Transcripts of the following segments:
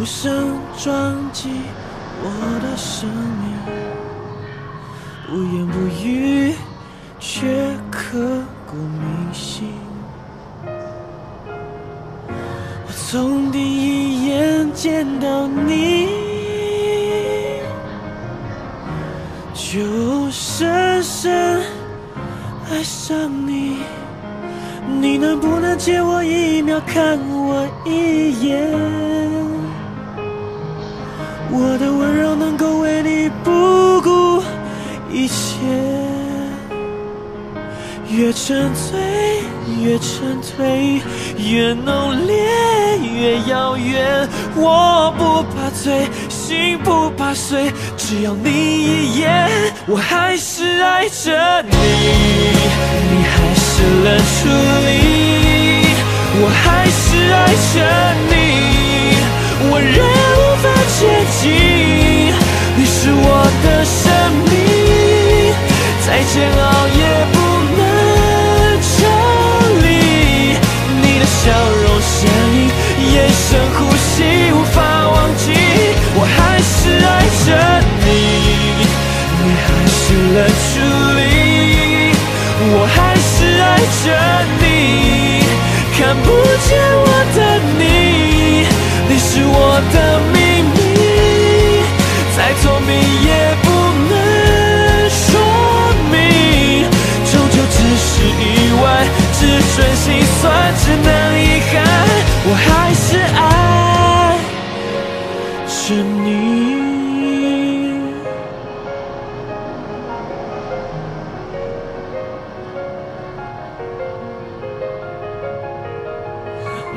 无声撞击我的生命，不言不语，却刻骨铭心。我从第一眼见到你，就深深爱上你。你能不能借我一秒看我一眼？越沉醉越沉醉，越浓烈越遥远。我不怕醉，心不怕碎，只要你一眼，我还是爱着你，你还是冷处理，我还是爱着了距离，我还是爱着你，看不见我的你，你是我的秘密，再聪明也不能说明，终究只是意外，只准心酸，只能遗憾，我还是爱着你。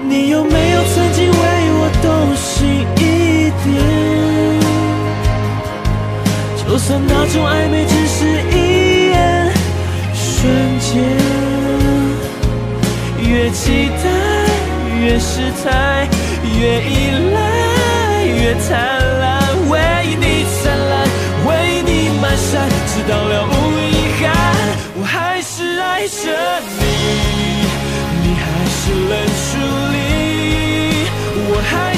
你有没有曾经为我动心一点？就算那种暧昧只是一眼瞬间，越期待越失态，越依赖越贪婪，为你灿烂，为你满山，直到了无遗憾，我还是爱着你，你还是冷处理，我